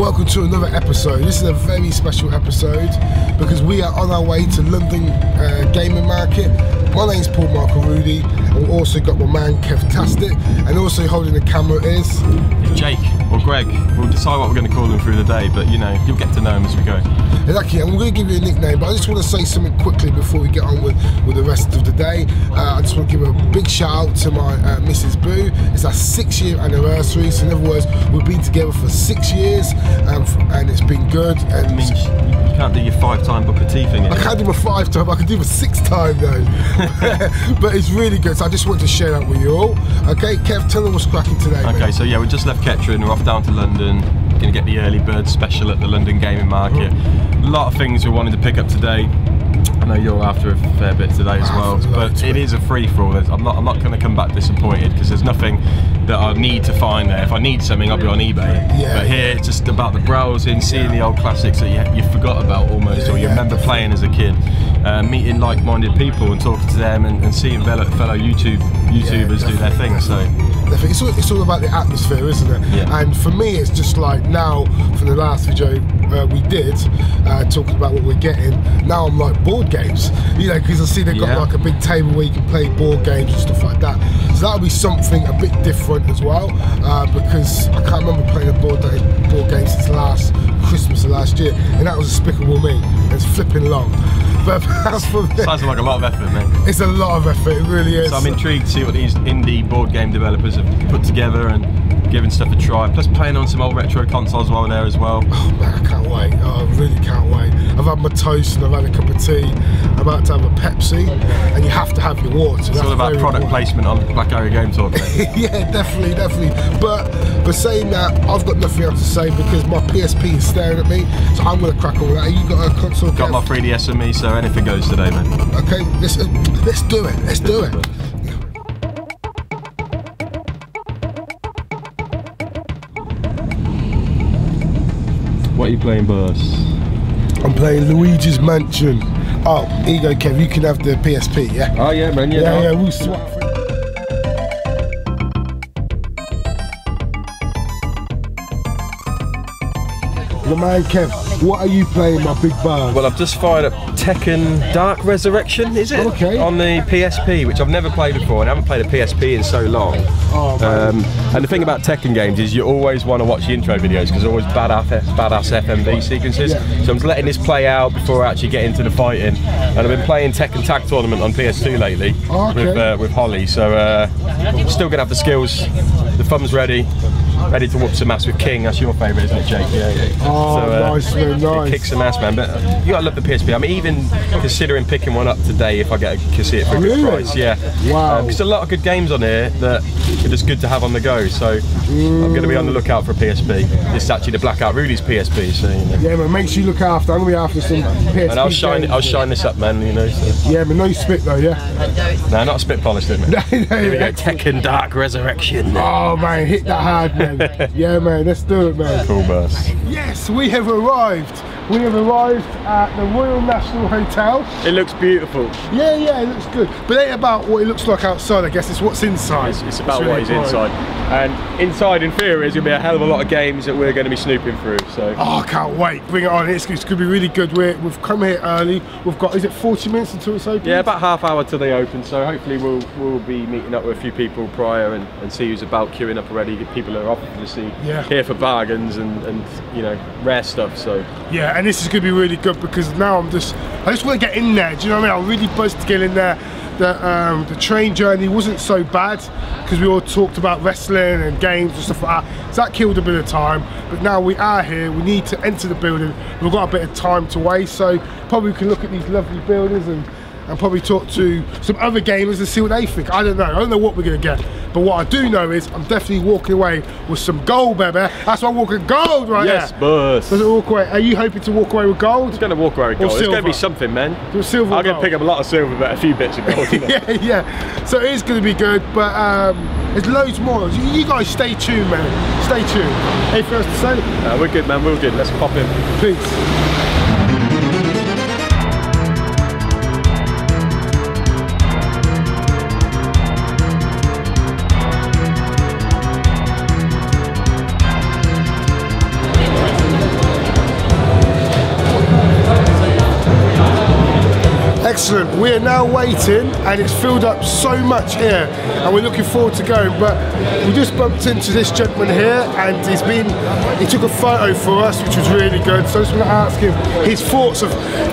Welcome to another episode. This is a very special episode because we are on our way to London uh, Gaming Market. My name's Paul Marco Rudy, and we've also got my man Kev Tastic, and also holding the camera is Jake or Greg. We'll decide what we're going to call them through the day, but you know, you'll get to know them as we go. Exactly, I'm going to give you a nickname, but I just want to say something quickly before we get on with, with the rest of the day. Uh, I just want to give a big shout out to my uh, Mrs. Boo. It's our six year anniversary, so in other words, we've been together for six years and, and it's been good. And It means you can't do your five time Booker T thing. I can't do my five time, I can do my six time though. but it's really good, I just wanted to share that with you all. Okay, Kev, tell them what's cracking today. Okay, mate. so yeah, we just left Kettering, we're off down to London. To get the early bird special at the London Gaming Market. A lot of things we wanted to pick up today. I know you're after a fair bit today as ah, well, but it is a free for all. I'm not. I'm not going to come back disappointed because there's nothing that I need to find there. If I need something, I'll be on eBay. Yeah, but here it's just about the browsing, seeing the old classics that you, you forgot about almost, or you remember playing as a kid. Uh, meeting like-minded people and talking to them, and, and seeing fellow, fellow YouTube YouTubers do their thing. So It's all, it's all about the atmosphere, isn't it? Yeah. And for me, it's just like now, for the last video uh, we did, uh, talking about what we're getting, now I'm like board games. You know, because I see they've got Yeah. like a big table where you can play board games and stuff like that. So that'll be something a bit different as well, uh, because I can't remember playing a board, day, board game since last Christmas of last year, and that was Despicable Me. It's flipping long. But as for me, sounds like a lot of effort, man. it's a lot of effort, it really is. So I'm intrigued to see what these indie board game developers have put together and given stuff a try. Plus playing on some old retro consoles while there as well. Oh man, I can't wait. Oh, I really can't wait. I've had my toast and I've had a cup of tea. I'm about to have a Pepsi, and you have to have your water. It's all about product placement on Black Arrow Game Talk. yeah, definitely, definitely. But but saying that, I've got nothing else to say because my PSP is staring at me. So I'm gonna crack all that. You got a console? Got my 3DS on me, so anything goes today, man. Okay, let's uh, let's do it. Let's do it. You playing, boss? I'm playing Luigi's Mansion. Oh, here you go, Kev. You can have the PSP. Yeah. Oh yeah, man. Yeah, Yeah, yeah. We'll swap. The man Kev, what are you playing, my big bird? Well, I've just fired up Tekken Dark Resurrection, is it? Okay. On the PSP, which I've never played before, and I haven't played a PSP in so long. Oh. Um, and the thing about Tekken games is you always want to watch the intro videos because always badass, badass FMV sequences. Yeah. So I'm just letting this play out before I actually get into the fighting. And I've been playing Tekken Tag Tournament on PS2 lately Oh, okay. with uh, with Holly. So uh, still gonna have the skills. The thumb's ready. Ready to whoop some ass with King. That's your favourite, isn't it, Jake? Yeah, yeah. Oh, uh, nice, man, nice. Kick some ass, man. But uh, you gotta love the PSP. I'm even considering picking one up today if I get a, can see it for a Really? good price. Yeah. Wow. Um, because a lot of good games on here that are just good to have on the go. So I'm going to be on the lookout for a PSP. This is actually the Blackout Rudy's PSP. So you know. Yeah, man, make sure you look after. I'm gonna be after some PSP. And I'll shine, games. I'll shine this up, man. You know. So. Yeah, but no spit though, yeah. No, not a spit polished, didn't it? No, no, Here we go. excellent. Tekken Dark Resurrection. Oh man, hit that hard, man. Yeah, man, let's do it, man. Cool, boss. Yes, we have arrived. We have arrived at the Royal National Hotel. It looks beautiful. Yeah, yeah, it looks good. But it ain't about what it looks like outside, I guess. It's what's inside. It's, it's about really what is inside. And inside, in theory, is going to be a hell of a lot of games that we're going to be snooping through. So. Oh, I can't wait. Bring it on. It's, it's going to be really good. We're, we've come here early. We've got, is it 40 minutes until it's open? Yeah, about half hour till they open, so hopefully we'll we'll be meeting up with a few people prior and, and see who's about queuing up already. People are obviously Yeah. here for bargains and, and you know rare stuff. So Yeah, and this is going to be really good because now I'm just, I just want to get in there. Do you know what I mean? I'm really buzzed to get in there. The, um, the train journey wasn't so bad because we all talked about wrestling and games and stuff like that. So that killed a bit of time. But now we are here. We need to enter the building. We've got a bit of time to waste. So probably we can look at these lovely buildings and, and probably talk to some other gamers and see what they think. I don't know. I don't know what we're going to get. But what I do know is I'm definitely walking away with some gold, baby. That's why I'm walking gold right yes, there. boss. Does it walk away? Are you hoping to walk away with gold? Going to walk away with Or gold. It's going to be something, man. Silver I'm going to pick up a lot of silver, but a few bits of gold. yeah, yeah. So it is going to be good, but um, there's loads more. You, you guys stay tuned, man. Stay tuned. Anything else to say? Uh, we're good, man. We're good. Let's pop in. Peace. Excellent. We are now waiting, and it's filled up so much here, and we're looking forward to going. But we just bumped into this gentleman here, and he's been. He took a photo for us, which was really good. So I just want to ask him his thoughts of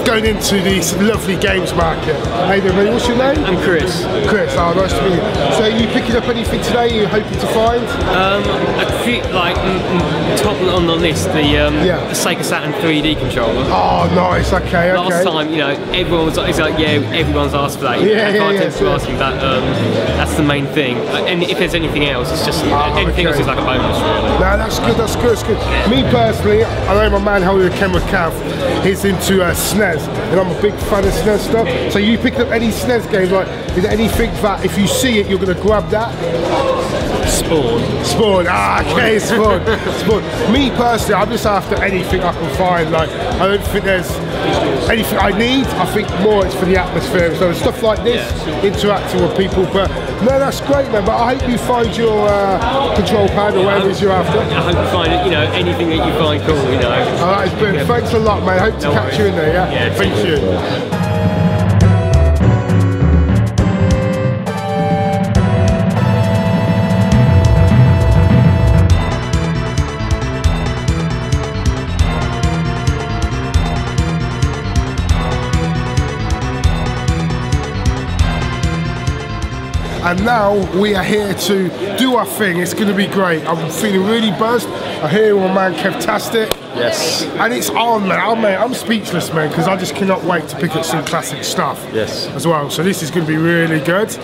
going into this lovely games market. Hey there, mate. What's your name? I'm Chris. Chris. Oh, nice to meet you. So, are you picking up anything today? You're hoping to find? Um, a few, like mm, mm, top on the list, the um, Yeah. the Sega Saturn 3D controller. Oh, nice. Okay. Okay. Last time, you know, everyone was like, yeah, everyone's asked for that. You Yeah, know, yeah, I yeah, to yeah. ask you that. Um, that's the main thing. Uh, And if there's anything else, it's just anything else is like a bonus, really. No, that's good. That's good. That's good. Me personally, I know my man Hollywood Ken Cav. He's into uh, SNES, and I'm a big fan of SNES stuff. So you picked up any SNES games? Like, is there anything that if you see it, you're gonna grab that? Spawn. Spawn. Ah, okay, Spawn. Spawn. Me personally, I'm just after anything I can find. Like, I don't think there's anything I need. I think more it's for the atmosphere. So stuff like this, interacting with people. But no, that's great, man. But I hope you find your uh, control pad or whatever it is you're after. I hope you find it, you know, anything that you find cool, you know. All right, it's brilliant. Thanks a lot, mate. Hope to No catch you in there, yeah? Yeah, thank you. And now we are here to do our thing. It's going to be great. I'm feeling really buzzed. I hear my man Kevtastic. Yes. And it's on, man. I'm, man, I'm speechless, man, because I just cannot wait to pick up some classic stuff. Yes. As well. So this is going to be really good.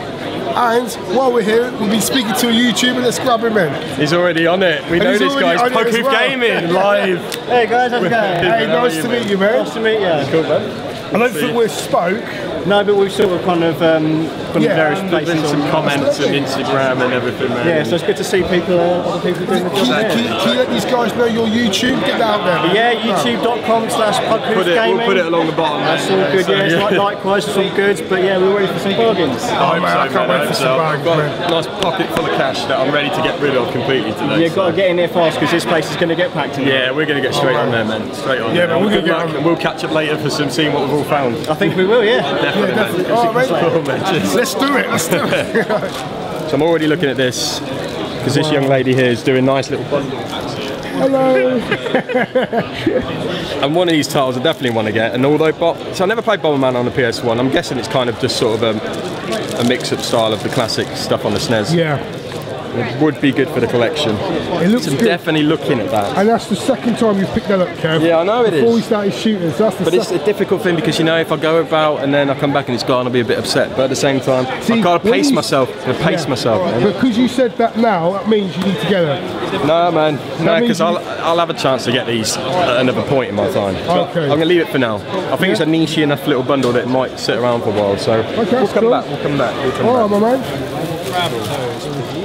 And while we're here, we'll be speaking to a YouTuber. Let's grab him in. He's already on it. We And know this already guy's on it Poku well. Gaming live. Hey guys, how's it going? Hey, nice you, to mate? meet you, man. Nice to meet you. Cool, man. I don't think we spoke. No, but we've sort of kind of um, gone Yeah, to various places. Been some on- comments on Instagram and everything, man. Yeah, so it's good to see people, uh, other people doing the job can, here. can you let these guys know your YouTube? Get that out there. man. Yeah, youtube.com slash Put Gaming. we'll put it along the bottom. That's all good, yeah. It's like likewise, it's all good, but yeah, we're ready for some bargains. Oh, man, I can't wait for some I've got a nice pocket full of cash that I'm ready to get rid of completely today. You've got to get in there fast because this place is going to get packed in. Yeah, we're going to get straight on there, man. Straight on. Yeah, there. man, we're Good gonna get luck, and We'll catch up later for some seeing what we've all found. I think we will, yeah. Definitely, Yeah, definitely. Oh, oh, man. All right, mate. Cool, Let's do it. Let's do it. So I'm already looking at this because this young lady here is doing nice little bundles. Hello. And one of these titles I definitely want to get. And although, Bo- so I never played Bomberman on the PS1. I'm guessing it's kind of just sort of a, a mix-up style of the classic stuff on the SNES. Yeah. It would be good for the collection. It looks So good. definitely looking at that. And that's the second time you've picked that up, Kev. Yeah, I know it Before we started shooting, so that's the But it's second. a difficult thing because you know if I go about and then I come back and it's gone, I'll be a bit upset. But at the same time, See, I've got to pace you- myself. I've got to pace Yeah. myself. man. Because you said that now, that means you need to get it. No, man. No, because I'll, I'll have a chance to get these at another point in my time. But Okay. I'm going to leave it for now. I think it's a niche enough little bundle that it might sit around for a while. So we'll come cool. We'll come back. We'll come All back. right, my man.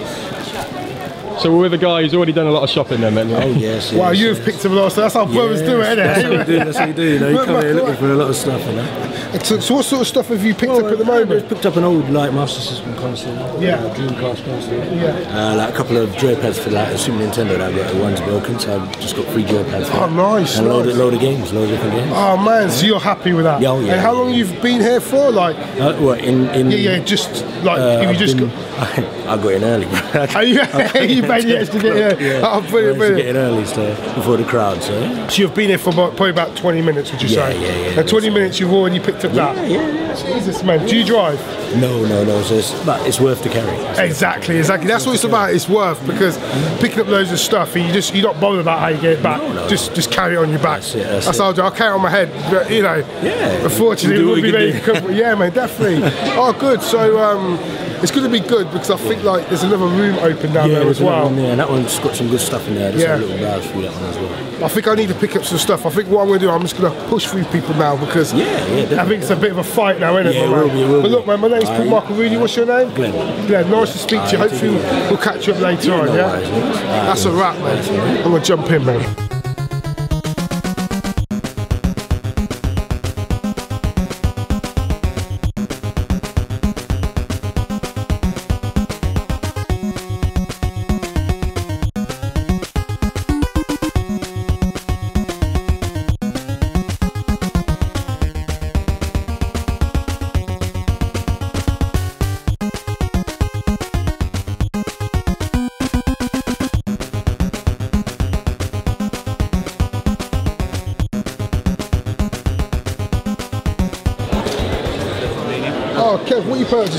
So we're with a guy who's already done a lot of shopping then, man. Oh yes. Wow, yes, you've picked up a lot of stuff. That's how brothers do it, That's what isn't you do. That's what you do. You know, you come here looking for a lot of stuff, you know. It? So, so what sort of stuff have you picked up at the moment? I moment? picked up an old like Master System console. Yeah. uh, Dreamcast console. Yeah. Uh, like a couple of joypads for like a Super Nintendo that I got. One's broken, so I've just got three joypads. Oh, nice, And a load, nice. of, load of games, load of different games. Oh man, so you're happy with that? Yeah, oh, yeah, And how long yeah. you've been here for? Like, Uh, what in in? yeah, yeah, just like Uh, if you I've just been- got. I got in early. bro. Are you, you paid the extra to get here? Oh, brilliant, Managed to get brilliant. in early, so before the crowd. So. So you've been here for about, probably about 20 minutes, would you Yeah, say? yeah, yeah, And 20 minutes, you've already picked up that. yeah, yeah. Jesus, man. Do you drive? No, no, no. So it's, but it's worth the carry. Exactly, exactly. That's what it's about. It's worth because picking up loads of stuff, and you just you're not bothered about how you get it back. No, no. Just just carry it on your back. That's it, that's That's it. how I do. I'll carry it on my head, but you know. Yeah. Unfortunately, it would be very can do. comfortable. Yeah, man, definitely. oh, good. So um, it's going to be good because I think like there's another room open down there as there's well. and that one's got some good stuff in there. Just Yeah. a little through that one as well. I think I need to pick up some stuff. I think what I'm going to do, I'm just going to push through people now because Yeah, yeah, I think it's a bit of a fight now, isn't it? Yeah, it will be, it will but look, man, my name's Paul. Michael Reedy. What's your name? Glenn. Glenn, nice to speak to you. Hopefully, we'll catch you up later on. Yeah, worries, mate. Aye, that's a wrap, man. I'm going to jump in, man.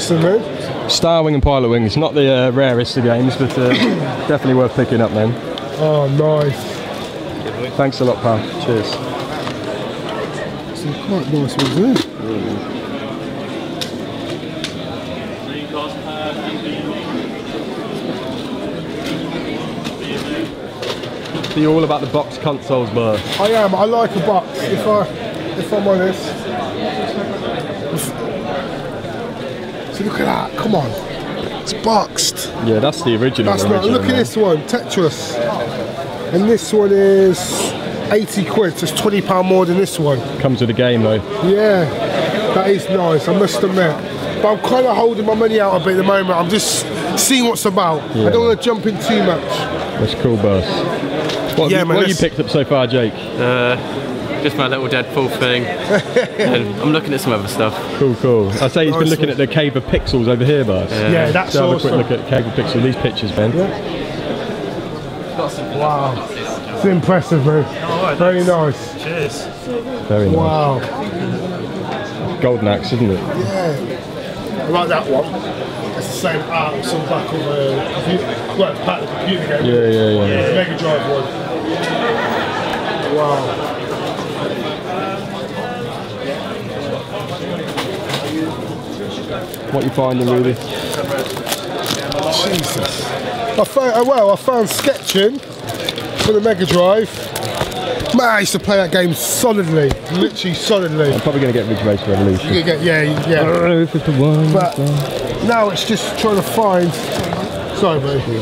What are you purchasing, man? Starwing and Pilot Wing. It's not the uh, rarest of games, but uh, definitely worth picking up, man. Oh, nice. Thanks a lot, pal. Cheers. Some quite nice ones, isn't it? So you're all about the box consoles, bro. I am. I like a box. If I, if I'm honest. So look at that. Come on. It's boxed. Yeah, that's the original. That's not. original, Look at this one, Tetris. And this one is 80 quid. So it's 20 pound more than this one. Comes with a game though. Yeah, that is nice. I must admit. But I'm kind of holding my money out a bit at the moment. I'm just seeing what's about. I don't want to jump in too much. That's cool, boss. What, Yeah, have, you, man, what have you picked up so far, Jake? Uh, Just my little Deadpool thing. and I'm looking at some other stuff. Cool, cool. I say he's been Nice looking at the Cave of Pixels over here, boss. Yeah, that's So have a quick look at Cave of Pixels. These pictures, Ben. Wow. It's impressive, man. Very nice. Cheers. Very nice. Wow. Golden Axe, isn't it? Yeah. I like that one. It's the same art as some back of uh, a computer. Well, back of the computer game. Yeah, yeah, yeah. Yeah, Mega Drive one. Wow. What you finding, Ruby? Jesus. I found, uh, well, I found Skitchin' for the Mega Drive. Man, I used to play that game solidly, literally solidly. I'm probably going to get Ridge Racer Revolution. You get, yeah, yeah. But now it's just trying to find. Sorry, baby.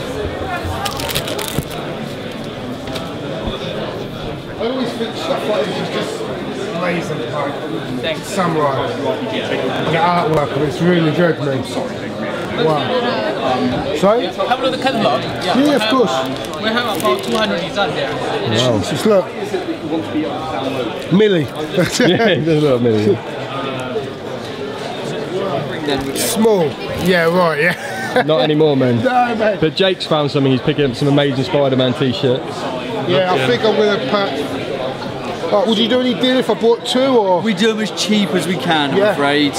I always think stuff like this is just amazing. Like, samurai. The artwork of it's really good, man. Wow. Sorry? Have a look at the catalogue. Yeah, Yeah, of have, course. um, we have about 200 designs there. Jesus, look. Millie. yeah, there's a little million. Small. Yeah, right, yeah. Not anymore, man. no, mate. But Jake's found something. He's picking up some amazing Spider-Man t-shirts. Yeah, I think I'm going to pack. Oh, would you do any deal if I bought two or? We do them as cheap as we can, I'm Yeah. afraid.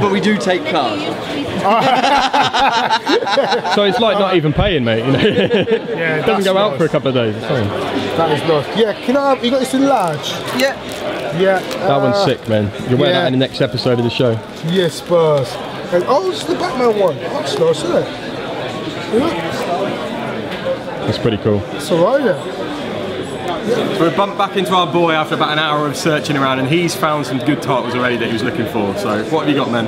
But we do take cards. So it's like not even paying, mate. You know, it Yeah, doesn't that's go out for a couple of days. It's fine. That is nice. Yeah, can I have, you got this in large? Yeah. Yeah. That one's uh, sick, man. You're wearing yeah. that in the next episode of the show. Yes, Spurs. And oh, it's the Batman one. That's nice, isn't it? Yeah, That's pretty cool. it's alright, yeah. So we bumped back into our boy after about an hour of searching around, and he's found some good titles already that he was looking for. So what have you got, man?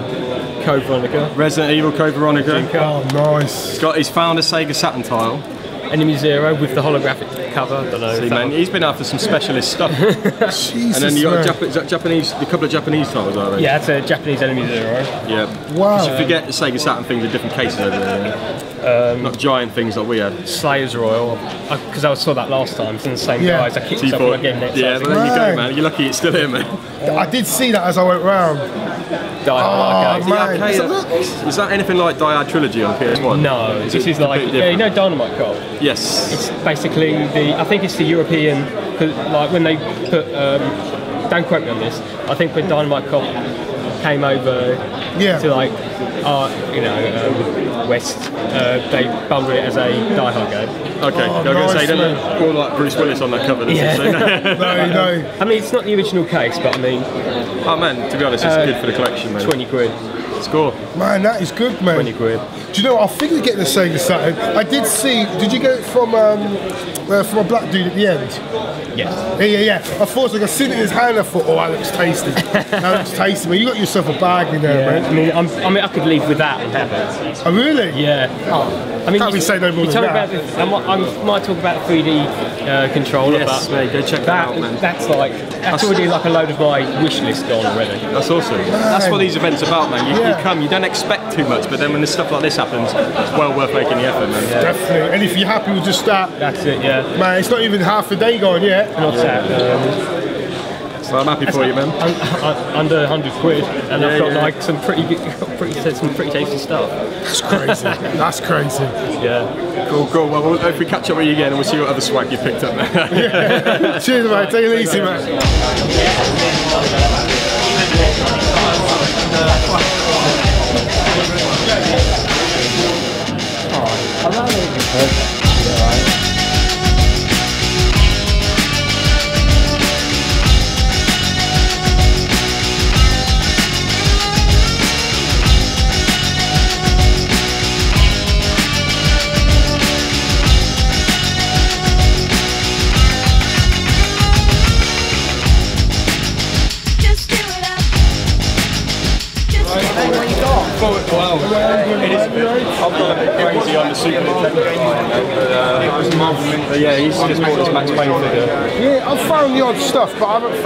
Code Veronica. Resident Evil Code Veronica. Oh, nice. He's got. He's found a Sega Saturn title. Enemy Zero with the holographic cover. I don't know. See, man, he's been after some specialist stuff. Jesus, and then you got a Jap- Japanese, a couple of Japanese titles, are they? Yeah, it's a Japanese Enemy Zero. Yeah. Wow. You forget the Sega Saturn things are different cases over there. Um, Not giant things like we had. Slayers Royal. Because I, saw that last time. It's in the same Yeah. guys. I kicked So you myself thought, when I gave next. yeah, I but was there you go, man. You're lucky it's still here, man. I did see that as I went round. Oh, man. Is that, is that anything like Die Hard Trilogy on PS1? No, Is this is like yeah, you know Dynamite Cop. Yes. It's basically the I think it's the European like when they put um, don't quote me on this. I think when Dynamite Cop came over Yeah. to like uh, you know um, West, uh, they bundled it as a Die Hard game. Okay, Oh, I was going to say, don't man. look all like Bruce Willis on that cover. does it? Yeah. No. No, no. I mean, it's not the original case, but I mean, oh man, to be honest, it's Uh, good for the collection, man. twenty quid, Score. Man, that is good, man. twenty quid. Do you know? I think getting the Sega Saturn. I did see. Did you get it from um, uh, from a black dude at the end? Yes. Yeah, yeah, yeah. I thought like I seen it in his hand. I thought, oh, that looks tasty. that looks tasty. Man, you got yourself a bag in there, Yeah, I mean, I'm, I mean, I could leave with that and have it. Oh, really? Yeah. I mean, Can't you, we say no more you than talk that? about the, I might, I might talk about the 3D uh, controller, Yes, but mate, go check that that, out, man. that's like that's already like a load of my wish list gone already. That's awesome. That's what these events are about, man. You, Yeah. you come, you don't expect too much, but then when this stuff like this happens, it's well worth making the effort, man. Definitely. And if you're happy with just that, That's it. Yeah. man, it's not even half a day gone yet. Not that. Um, So I'm happy for you, man. un- un- under 100 quid, and Yeah, I've got yeah. like some pretty, good- pretty, some pretty tasty stuff. That's crazy. That's crazy. Yeah. Cool, cool. Well, we'll if we catch up with you again, and we'll see what other swag you picked up, man. Cheers, mate. Take it easy, mate.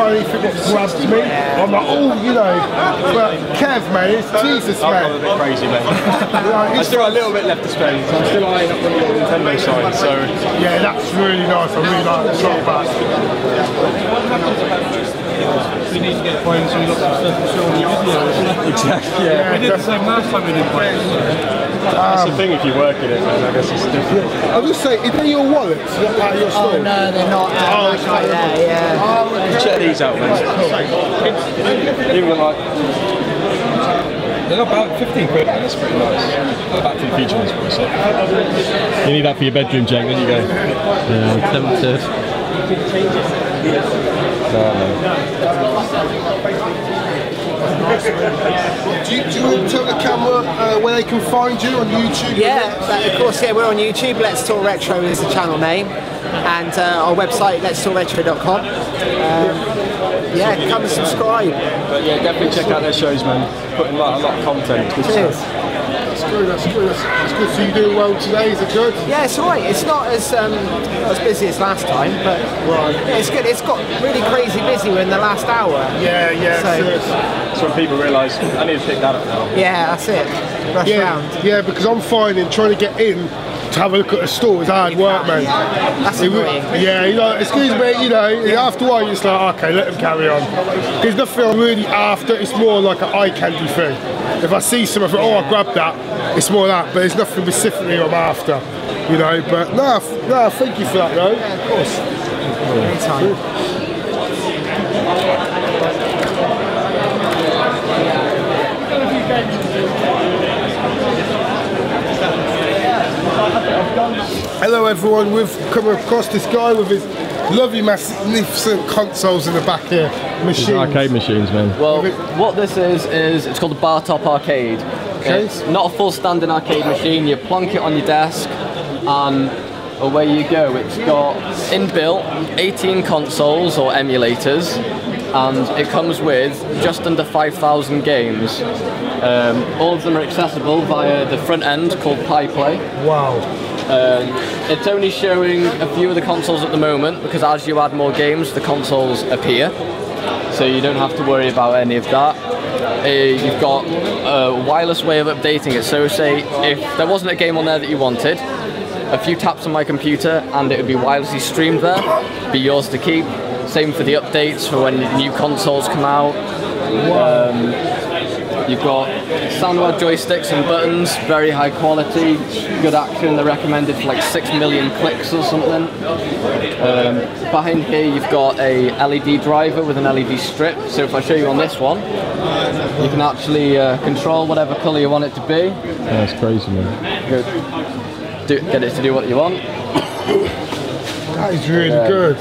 But anything that grabs me. I'm like, oh, you know. But Kev, man, it's Jesus, I've gone a man. bit crazy, mate. Like, I it's- still got a little bit left to spend. so I'm still eyeing up on the Nintendo side, so yeah, that's really nice. I really like the shot back. We need to get points and look at stuff to show on the video. exactly. Yeah, We did the same last time we did points. That's the thing if you work in it, man. I guess it's different. I'll just say, is they your wallets out of your store? Oh no, they're not. Uh, Oh, like right there, yeah. Check these out, man. Even got like they're about 15 quid, man. That's pretty nice. Not bad for the future ones, but so. You need that for your bedroom, Jake. There you go. Yeah, I'm tempted. No, no. Do you, do you want to tell the camera uh, where they can find you on YouTube? Yeah, but of course, yeah, we're on YouTube. Let's Talk Retro is the channel name, and uh, our website, letstalkretro.com. Um, yeah, come and subscribe. But yeah, definitely check out their shows, man. Putting like, a lot of content. Good Cheers. stuff. That's good, that's good. That's, that's good. So you're doing well today, is it good? Yeah, it's all right. It's not as um, not as busy as last time, but yeah, it's good. It's got really crazy busy in the last hour. Yeah, yeah. So- seriously. That's when people realise I need to pick that up now. Yeah, that's it. Rush Yeah, round. yeah, because I'm finding trying to get in to have a look at a store is hard work, man. That's It yeah, you know, excuse me, you know, after a while you're like, okay, let them carry on. There's nothing I'm really after, it's more like an eye candy thing. If I see something, I oh, I'll grab that, it's more that, but there's nothing specifically I'm after, you know, but no, no, thank you for that, though. Yeah, of course. Anytime. Everyone, we've come across this guy with his lovely, magnificent consoles in the back here, machines. Arcade machines, man. Well, what this is is it's called the Bar Top Arcade. Okay. It's not a full standing arcade machine. You plonk it on your desk, and away you go. It's got inbuilt 18 consoles or emulators, and it comes with just under 5,000 games. Um, all of them are accessible via the front end called PiPlay. Wow. Um, it's only showing a few of the consoles at the moment because as you add more games, the consoles appear. So you don't have to worry about any of that. Uh, you've got a wireless way of updating it. So say if there wasn't a game on there that you wanted, a few taps on my computer and it would be wirelessly streamed there, be yours to keep. Same for the updates for when new consoles come out. Um, You've got Sanwa joysticks and buttons, very high quality, good action. They're recommended for like six million clicks or something. Um, behind here, you've got a LED driver with an LED strip. So if I show you on this one, you can actually uh, control whatever color you want it to be. That's crazy, man. Go, do, get it to do what you want. That is really good.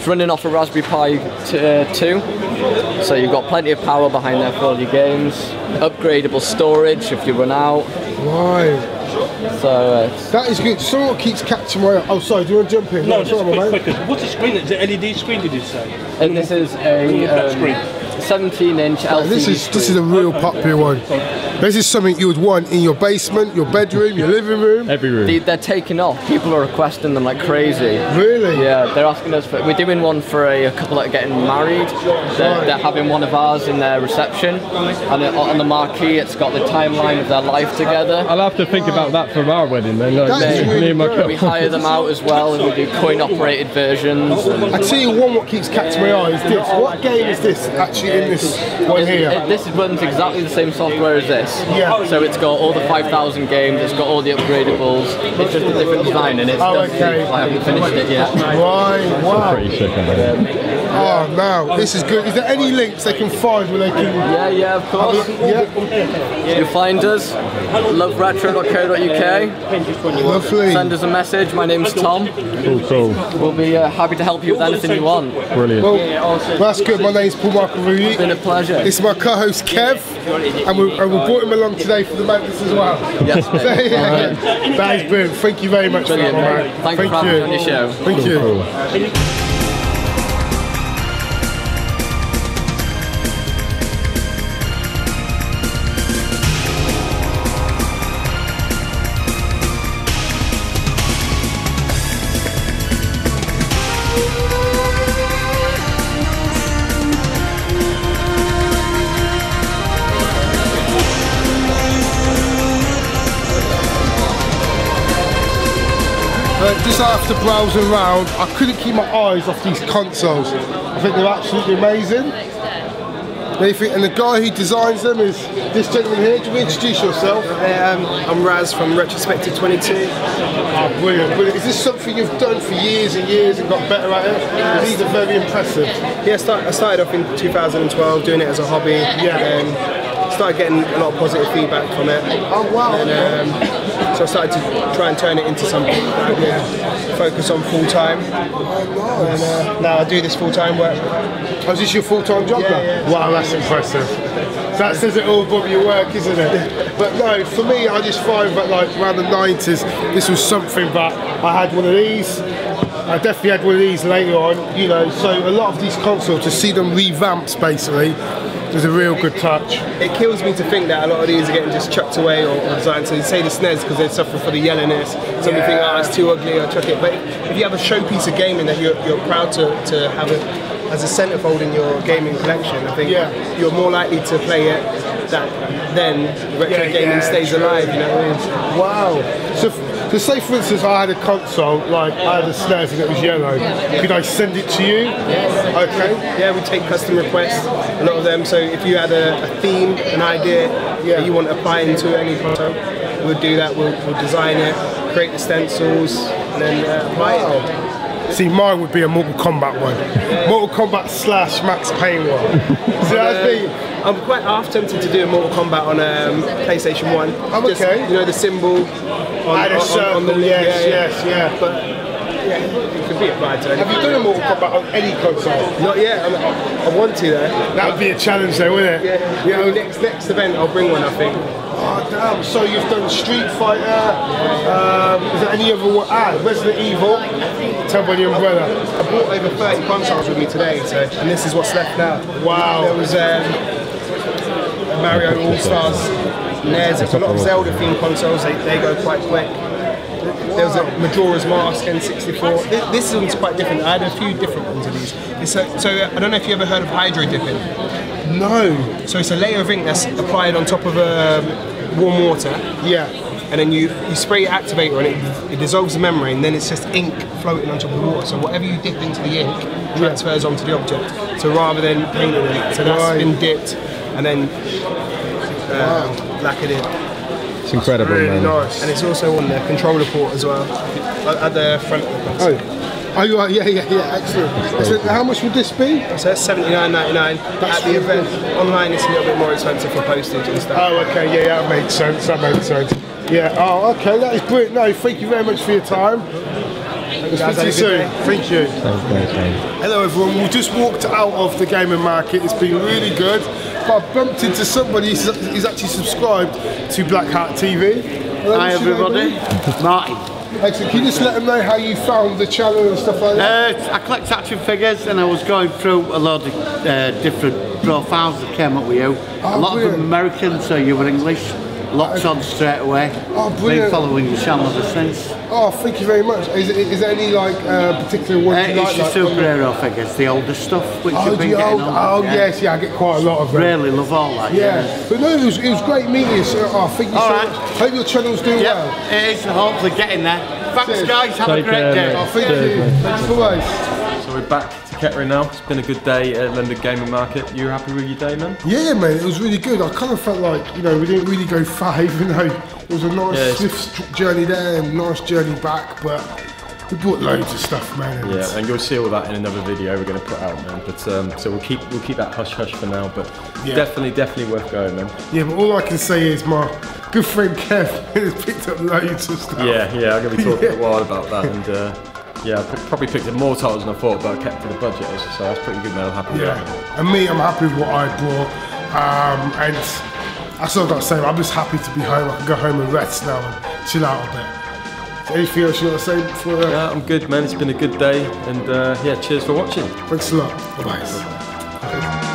That So is- it- it's running off a Raspberry Pi t- uh, 2, so you've got plenty of power behind there for all your games. Upgradable storage if you run out. right. So uh, That is good. Someone keeps catching my eye. Oh, sorry, do you want to jump in? No, just sorry, quick, quick. What's the screen? Is it LED screen? Did you say? and this is a um, 17 inch LCD. This is this is a real popular one. This is something you would want in your basement, your bedroom, your living room. Every room. They, they're taking off. People are requesting them like crazy. Really? Yeah, they're asking us for. We're doing one for a, a couple that are getting married. They're, they're having one of ours in their reception, and it, on the marquee, it's got the timeline of their life together. I'll have to think about that for our wedding then. Like, That is me really and good. We hire them out as well, and we do coin-operated versions. and- I tell you one, what keeps catching my eye is this. What game is this actually in this one It- here? it- this is runs exactly the same software as this. Base. Yeah. So it's got all the 5,000 games, it's got all the upgradables, it's just a different design and it's Oh, done okay. I haven't finished it yet. Right, wow. Pretty sick, I think. Oh, now this is good. Is there any links they can find where they can? Yeah, yeah, of course. Yeah. You find us, loveretro.co.uk. Lovely. Send us a message. My name's Tom. Cool, cool. We'll be uh, happy to help you with anything you want. Brilliant. Well, that's good. My name's Paul Michael Rui. Been a pleasure. This is my co-host Kev, and we, and we brought him along today for the madness as well. Yes. So, yeah, yeah. That is brilliant. Thank you very much Brilliant, for that, mate. man. Thank you for having me on your show. Thank you. Uh, just after browsing around, I couldn't keep my eyes off these consoles. I think they're absolutely amazing. They think, and the guy who designs them is this gentleman here. Do you introduce yourself? Um, I'm Raz from Retrospective 22. Oh, brilliant, brilliant. Is this something you've done for years and years and got better at it? 'Cause These are very impressive. Yeah, start, I started off in 2012 doing it as a hobby. Yeah. And started getting a lot of positive feedback from it. Oh, wow. And um, so I started to try and turn it into something that I could focus on full time. And uh, now I do this full time work. Oh, is this your full-time job Yeah, yeah. Wow, that's impressive. That says it all above your work, isn't it? But no, for me, I just find that like around the 90s, this was something that I had one of these. I definitely had one of these later on, you know. So a lot of these consoles, to see them revamped, basically, was a real good touch. It kills me to think that a lot of these are getting just chucked away or, or designed. So you say the SNES because they suffer for the yellowness. Some people think, oh, it's too ugly, I'll chuck it. But if you have a showpiece of gaming that you're, you're proud to, to have it as a centerfold in your gaming collection, I think Yeah. you're more likely to play it that then retro Yeah, gaming yeah, stays true. alive. You know what I mean? Wow. So, so say for instance, I had a console, like I had a and it was yellow. Could I send it to you? Okay. Yeah, we take custom requests, a lot of them. So if you had a, a theme, an idea that you want to apply into any console, we'll do that. We'll, we'll design it, create the stencils, and then uh, apply it. See, mine would be a Mortal Kombat one. Mortal Kombat slash Max Payne one. See, that's me. I'm quite half tempted to do a Mortal Kombat on um, PlayStation 1. I'm Just, okay. You know, the symbol on, Add a on- on, the lid, yes, yeah, yeah. yes, yeah. But yeah, it could be applied to Have you done a Mortal Kombat on any console? Not yet. I'm, I want to though. That would be a challenge though, wouldn't it? Yeah. yeah. Next next event, I'll bring one. I think. Oh damn! So you've done Street Fighter. Um, is there any other one? Ah, Resident Evil. Tell by the umbrella. I brought over 30 consoles with me today, so and this is what's left now. Wow. There was um, Mario All Stars, NES. There's a lot of Zelda themed consoles. They, they go quite quick. There was a Majora's Mask N64. This, this one's quite different. I had a few different ones of these. It's a, so I don't know if you ever heard of hydro dipping. No. So it's a layer of ink that's applied on top of um, warm water. Yeah. And then you, you spray your activator on it, it dissolves the membrane, then it's just ink floating on top of the water. So whatever you dip into the ink transfers onto the object. So rather than painting it, so that's Right. been dipped and then uh, lacquered in. It's incredible, Really man. nice. And it's also on the controller port as well, at at the front of the console. Oh. Oh, you are, yeah, yeah, yeah, excellent. So how much would this be? So that's seventy nine ninety nine. At the event, online it's a little bit more expensive for postage and stuff. Oh, okay, yeah, yeah, that makes sense. That makes sense. Yeah. Oh, okay, that is brilliant. No, thank you very much for your time. We'll guys. speak to you Have a good soon. Thank you. Hello everyone, we just walked out of the gaming market, it's been really good, but I bumped into somebody who's actually subscribed to BlackHeart TV. Hello, Hi what's your name, everybody? Martin. Excellent, can you just let them know how you found the channel and stuff like that? Uh, I collect action figures and I was going through a lot of uh, different profiles that came up with you. Oh, a lot of brilliant. them American, so you were English. Locked on straight away. Oh, Been following your channel ever since. Oh, thank you very much. Is, is there any like uh, particular Uh, ones you it's like? your like superhero figures, the older stuff, which Oh, you've been getting oh, on. oh yes, yeah, I get quite a lot of them. Really love all that. Yeah, but no, it was, it was great meeting you. So, oh, thank you All so right. much. Hope your channel's doing Yep, well. it is hopefully getting there. Thanks Cheers. guys, have a great care, day. mate. Oh, thank Cheers, you. mate. Thanks for So we're back to Kettering now. It's been a good day at London Gaming Market. You happy with your day, man? Yeah, man, it was really good. I kind of felt like, you know, we didn't really go far, even though it was a nice, Yeah, swift journey there and nice journey back, but we bought loads of stuff, man. and Yeah, and you'll see all that in another video we're going to put out, man. But um, so we'll keep we'll keep that hush hush for now. But Yeah. definitely, definitely worth going, man. Yeah, but all I can say is my good friend Kev has picked up loads of stuff. Yeah, yeah, I'm going to be talking Yeah. a while about that. And uh, yeah, I p- probably picked up more titles than I thought, but I kept to the budget, so that's pretty good, man. I'm happy with that. Yeah, and me, I'm happy with what I brought, um, and I still got to say. I'm just happy to be home. I can go home and rest now and chill out a bit. So anything else you want to say before? Uh, Yeah, I'm good, man. It's been a good day, and uh, yeah, cheers for watching. Thanks a lot. Bye bye.